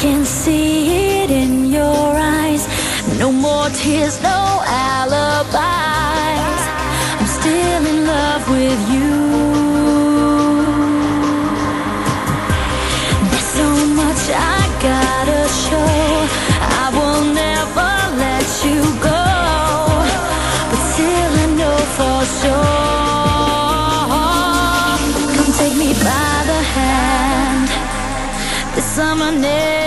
can see it in your eyes. No more tears, no alibis. I'm still in love with you. There's so much I gotta show. I will never let you go. But still, I know for sure. Come take me by the hand. The summer never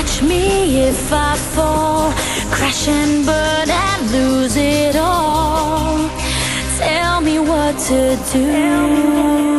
catch me if I fall, crash and burn and lose it all? Tell me what to do.